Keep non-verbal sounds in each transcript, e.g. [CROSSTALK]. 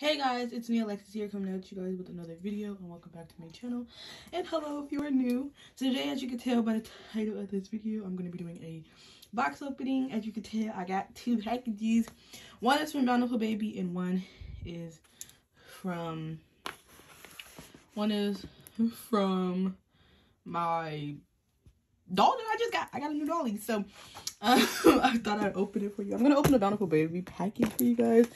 Hey guys, it's me Alexis here coming out at you guys with another video and welcome back to my channel. And hello if you are new. So today as you can tell by the title of this video, I'm going to be doing a box opening. As you can tell, I got two packages. One is from Bountiful Baby and one is from, one is from my doll that I just got. I got a new dolly. So um, [LAUGHS] I thought I'd open it for you. I'm going to open the Bountiful Baby package for you guys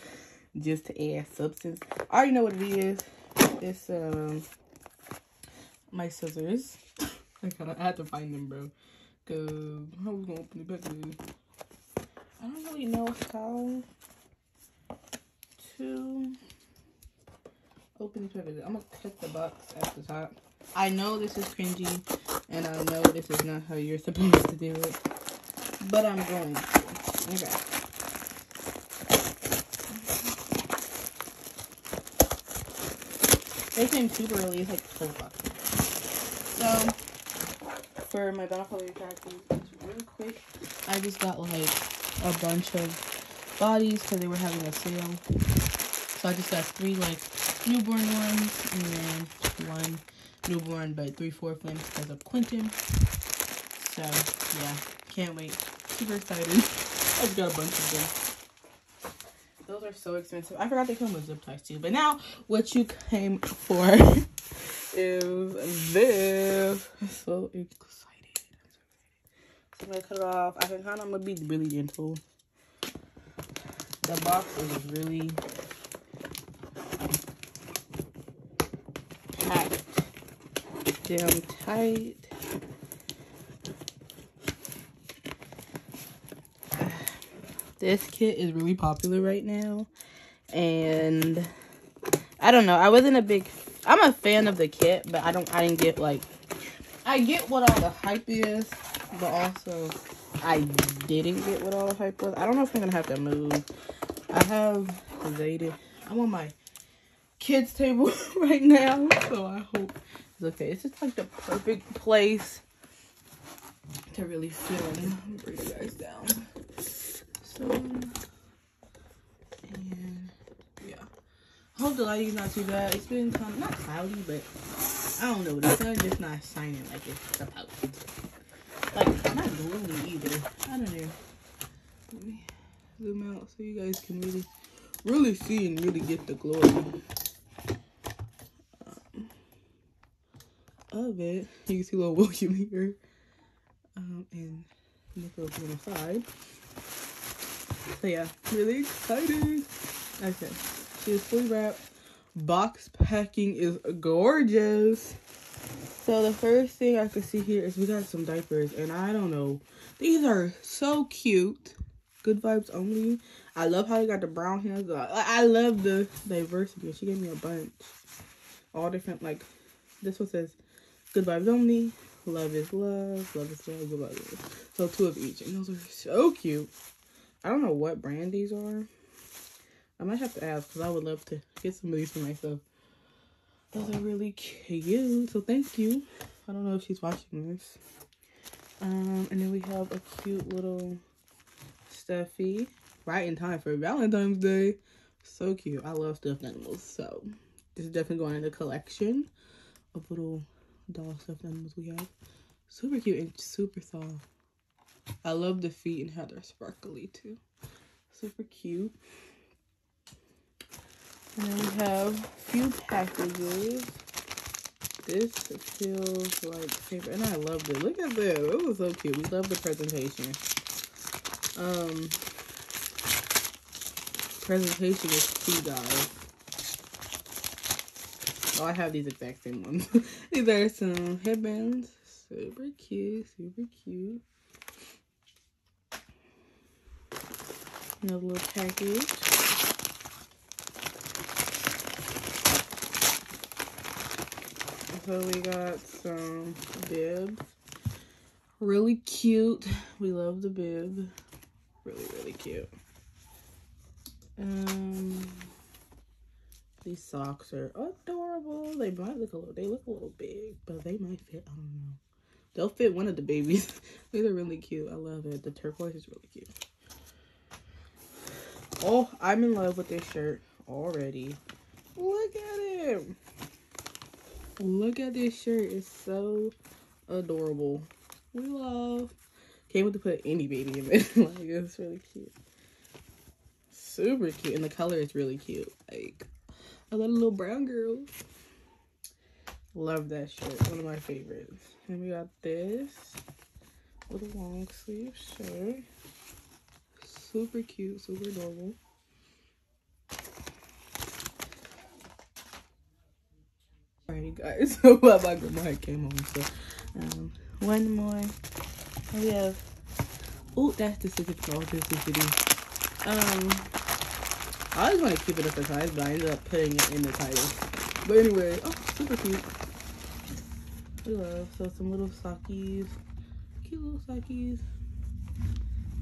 just to add substance. I already know what it is. It's um my scissors. [LAUGHS] I gotta I had to find them, bro. Cause I was gonna open the package. I don't really know how to open the package. I'm gonna cut the box at the top. I know this is cringy, and I know this is not how you're supposed to do it, but I'm going to. Okay. They came super early. It's like 12 o'clock. So, for my package, it's really quick. I just got like a bunch of bodies because they were having a sale. So I just got three like newborn ones and then one newborn but three fourth limbs because of Quentin. So yeah, can't wait. Super excited. [LAUGHS] I just got a bunch of them. Those are so expensive. I forgot they come with zip ties too. But now what you came for is this. I'm so excited. I'm gonna cut it off. I can kind of I'm gonna be really gentle. The box is really packed down tight. This kit is really popular right now. And I don't know. I wasn't a big I'm a fan of the kit, but I don't I didn't get like I get what all the hype is, but also I didn't get what all the hype was. I don't know if I'm gonna have to move. I have Zayden. I'm on my kids table [LAUGHS] right now, so I hope it's okay. It's just like the perfect place to really feel and bring you guys down. So, and yeah. Hope the lighting's not too bad. It's been kind of, not cloudy, but I don't know. The sun just not shining like it's to. Like, not gloomy either. I don't know. Let me zoom out so you guys can really, really see and really get the glory um, of it. You can see little [LAUGHS] William here. Um, and Nicholas on the side. So yeah, really excited. Okay, she is fully wrapped. Box packing is gorgeous. So the first thing I can see here is we got some diapers, and I don't know. These are so cute. Good vibes only. I love how they got the brown hands. I love the diversity. She gave me a bunch. All different, like, this one says good vibes only. Love is love. Love is love. Good vibes. So two of each. And those are so cute. I don't know what brand these are. I might have to ask because I would love to get some of these for myself. Those are really cute. So thank you. I don't know if she's watching this. Um, and then we have a cute little stuffy. Right in time for Valentine's Day. So cute. I love stuffed animals. So this is definitely going in the collection of little doll stuffed animals we have. Super cute and super soft. I love the feet and how they're sparkly too. Super cute. And then we have a few packages. This feels like paper. And I love it. Look at this. It was so cute. We love the presentation. Um, presentation is two guys. Oh, I have these exact same ones. [LAUGHS] these are some headbands. Super cute. Super cute. Another little package. So we got some bibs. Really cute. We love the bib. Really, really cute. Um, these socks are adorable. They might look a little, they look a little big, but they might fit. I don't know. They'll fit one of the babies. [LAUGHS] these are really cute. I love it. The turquoise is really cute. Oh, I'm in love with this shirt. already. Look at him. Look at this shirt. It's so adorable. We love. Can't wait to put any baby in it. [LAUGHS] like, it's really cute. Super cute. And the color is really cute. Like, I love a little brown girl. Love that shirt. One of my favorites. And we got this a long sleeve shirt. Super cute, super adorable. Alright, guys. [LAUGHS] So my grandma came home. So, um, one more. We have. Oh, that's the Pacific Authenticity. Um, I always want to keep it a surprise, but I ended up putting it in the title. But anyway, oh, super cute. We love so some little sockies, cute little sockies.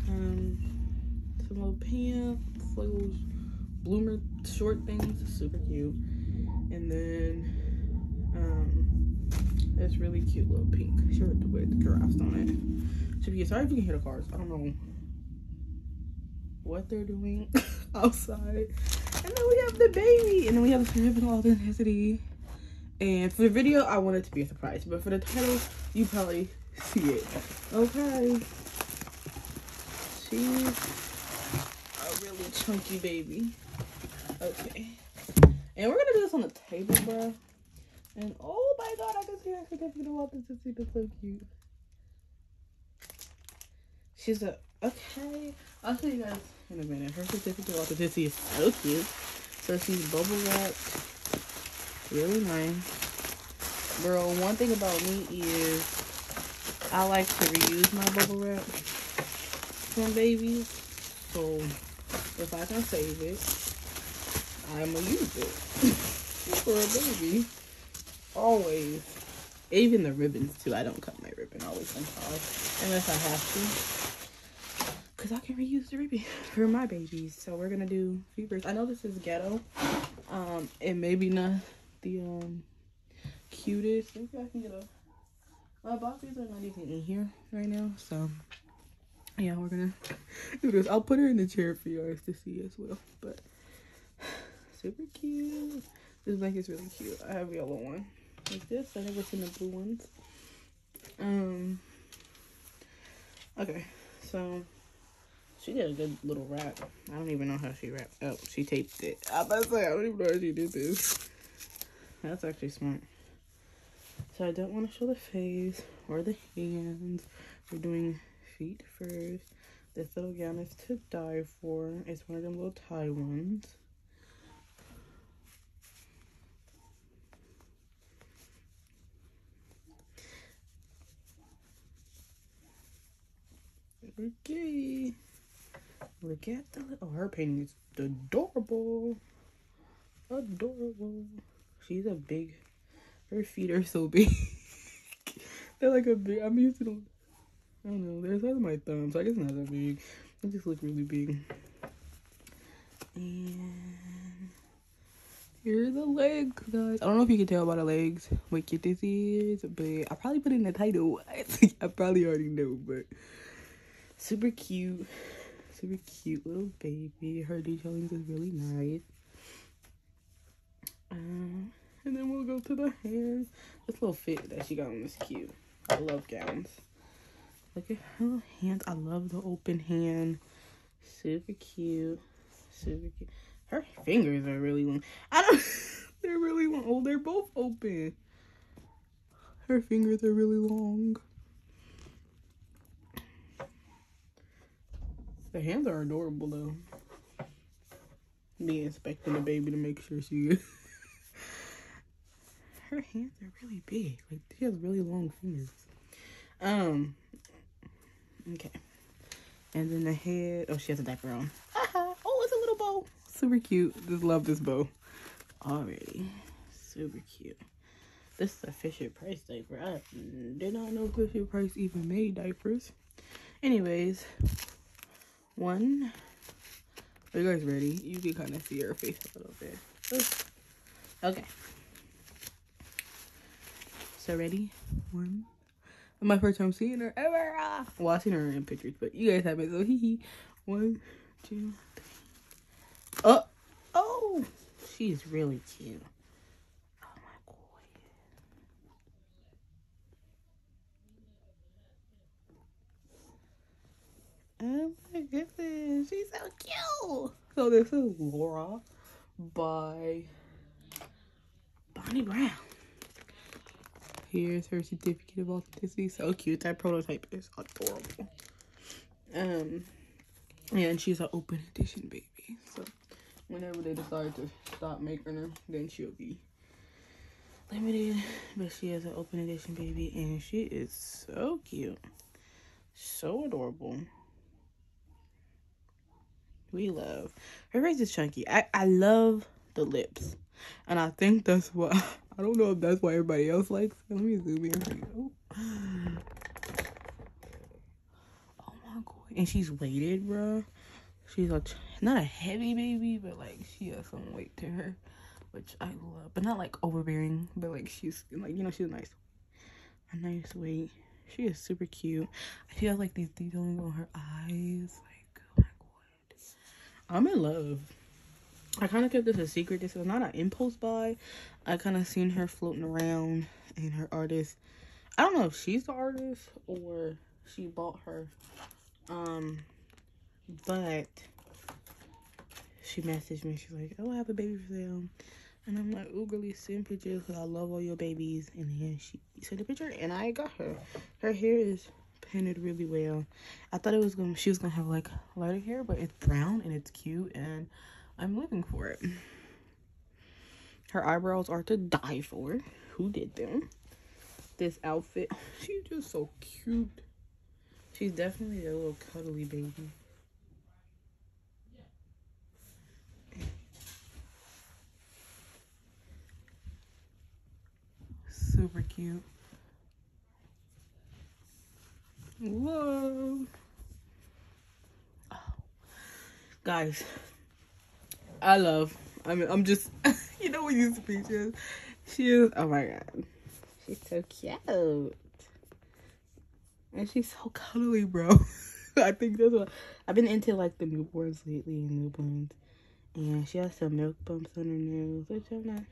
Um, some little pants, little bloomer short things, super cute. And then um, this really cute little pink shirt with giraffes on it. Should be sorry if you can hear the cars. I don't know what they're doing [LAUGHS] outside. And then we have the baby, and then we have the Pacific Authenticity. And for the video, I want it to be a surprise. But for the title, you probably see it. Okay. Really chunky baby. Okay. And we're gonna do this on the table, bro. And oh my god, I can see her certificate of authenticity. That's so cute. She's a okay. I'll show you guys in a minute. Her certificate of authenticity is so cute. So she's bubble wrapped. Really nice. Girl, one thing about me is I like to reuse my bubble wrap from babies. So if I can save it, I'm gonna use it [LAUGHS] for a baby. Always. Even the ribbons too. I don't cut my ribbon always unless unless I have to. Cause I can reuse the ribbon [LAUGHS] for my babies. So we're gonna do fevers. I know this is ghetto. Um, and maybe not the um cutest. Maybe I can get a. My boxes are not even in here right now, so yeah, we're gonna [LAUGHS] do this. I'll put her in the chair for you guys to see as well. But [SIGHS] super cute. This blanket's really cute. I have a yellow one like this. I never seen the blue ones. Um. Okay, so she did a good little wrap. I don't even know how she wrapped. Oh, she taped it. I to say I don't even know how she did this. That's actually smart. So I don't want to show the face or the hands. We're doing feet first. This little gown is to die for. It's one of them little tie ones. Okay. Look at the little, oh her painting is adorable. Adorable. She's a big her feet are so [LAUGHS] big. They're like a big I'm used to. I don't know, they're the size of my thumbs. So I guess not that big. They just look really big. And here are the legs, guys. I don't know if you can tell by the legs what kit this is, but I probably put in the title. [LAUGHS] I probably already know, but super cute super cute little baby her detailing is really nice um, and then we'll go to the hands this little fit that she got on is cute i love gowns look at her little hands i love the open hand super cute super cute her fingers are really long i don't [LAUGHS] they're really long oh they're both open her fingers are really long The hands are adorable though. Me inspecting the baby to make sure she good. [LAUGHS] Her hands are really big. Like she has really long fingers. Um Okay. And then the head oh she has a diaper on. Oh it's a little bow. Super cute. Just love this bow. Already. Super cute. This is a Fisher Price diaper. I did not know Fisher Price even made diapers. Anyways, one. Are you guys ready? You can kind of see her face a little bit. Okay. So ready? One. My first time seeing her ever. Well, I've seen her in pictures, but you guys haven't. So [LAUGHS] hee hee. One, two, three. Uh, oh, oh Oh, she's really cute. Oh my god. Oh my goodness, she's so cute. So this is Laura by Bonnie Brown. Here's her certificate of authenticity. So cute. That prototype is adorable. Um, yeah, and she's an open edition baby. So whenever they decide to stop making her, then she'll be limited. But she has an open edition baby, and she is so cute, so adorable. We love her face is chunky. I I love the lips, and I think that's what I don't know if that's why everybody else likes. It. Let me zoom in for you. Oh my god, and she's weighted, bro. She's a not a heavy baby, but like she has some weight to her, which I love. But not like overbearing, but like she's like you know she's nice, a nice weight. She is super cute. She has like these detailing on her eyes. Like oh my god, I'm in love. I kind of kept this a secret. This was not an impulse buy. I kind of seen her floating around and her artist. I don't know if she's the artist or she bought her. Um, but she messaged me. She's like, "Oh, I have a baby for them," and I'm like, "Oh, really send pictures because I love all your babies." And then she sent a picture, and I got her. Her hair is painted really well. I thought it was gonna she was gonna have like lighter hair, but it's brown and it's cute, and I'm living for it. Her eyebrows are to die for. Who did them? This outfit, she's just so cute. She's definitely a little cuddly baby. Super cute. Whoa. Oh. Guys, I love. I mean, I'm just, [LAUGHS] you know, when you speeches, she is. Oh my god, she's so cute, and she's so cuddly, bro. [LAUGHS] I think that's what I've been into, like the newborns lately, and newborns, and she has some milk bumps on her nose, which I'm not.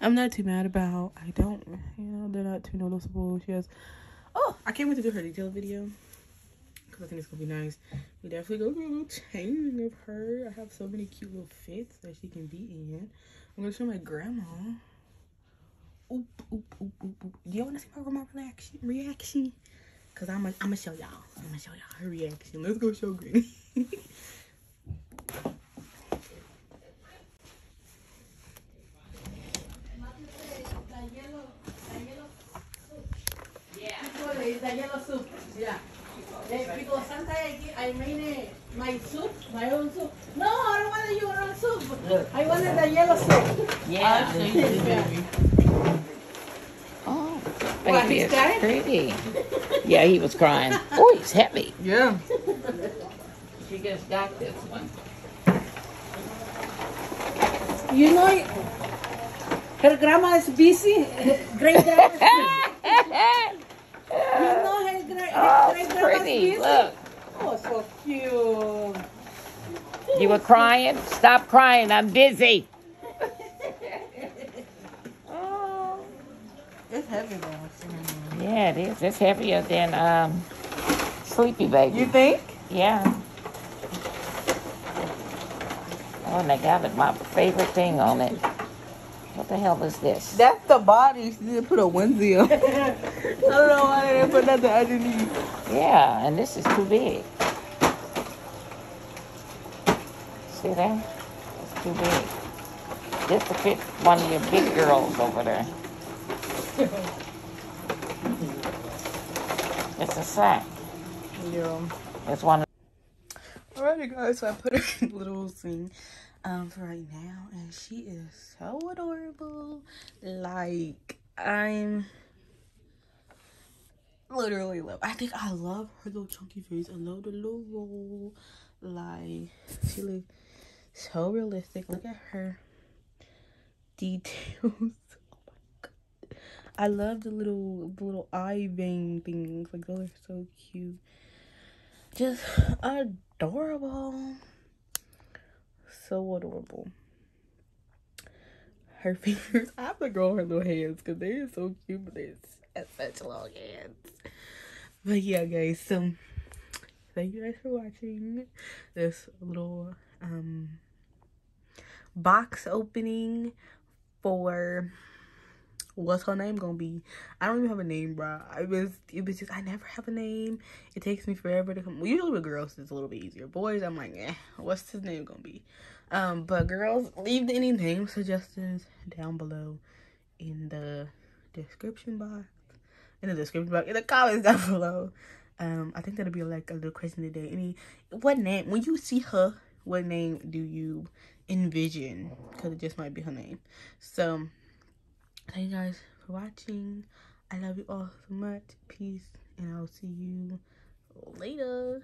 I'm not too mad about. I don't, you know, they're not too noticeable. She has. Oh, I can't wait to do her detail video because I think it's gonna be nice. We definitely go through a little changing of her. I have so many cute little fits that she can be in. I'm gonna show my grandma. Oop, oop, oop, oop, oop. Do want to see my grandma reaction? Reaction? Cause I'm gonna, I'm show y'all. I'm gonna show y'all her reaction. Let's go show Granny. [LAUGHS] Yeah. Because sometimes I, made eh, my soup, my own soup. No, I don't want your own soup. I wanted the yellow soup. Yeah. Ah, oh, oh, baby, it's pretty. yeah, he was crying. Oh, he's heavy. Yeah. She just got this one. You know, her grandma is busy. Eh, Great grandma. [LAUGHS] Oh. Look. Oh, so cute. You were crying? Stop crying. I'm busy. [LAUGHS] oh. It's heavy though. Yeah, it is. It's heavier than um, Sleepy Baby. You think? Yeah. Oh, and they got it, my favorite thing on it. What the hell is this? That's the body. She didn't put a onesie on. [LAUGHS] I don't know why they didn't put nothing underneath. Yeah, and this is too big. See that? It's too big. This to fit one of your big girls over there. It's a sack. Yeah. It's one of Alrighty guys, so I put a [LAUGHS] little thing um right now and she is so adorable. Like i'm literally love. I think i love her little chunky face. I love the little roll. Like she looks so realistic. Look at her details. [LAUGHS] Oh my god. I love the little the little eye vein things. Like those are so cute. Just adorable so adorable. Her [LAUGHS] fingers, I have to grow her little hands because they are so cute, but they're such long hands. But yeah, guys, so thank you guys for watching this little um box opening for what's her name gonna be? I don't even have a name, bro. I was it was just I never have a name. It takes me forever to come. Usually with girls it's a little bit easier. Boys, I'm like, eh, what's his name gonna be? Um, but girls, leave any name suggestions down below in the description box. In the description box, in the comments [LAUGHS] down below. Um, I think that'll be like a little question today. Any what name when you see her, what name do you envision? Because it just might be her name. So thank you guys for watching. I love you all so much. Peace, and I'll see you later.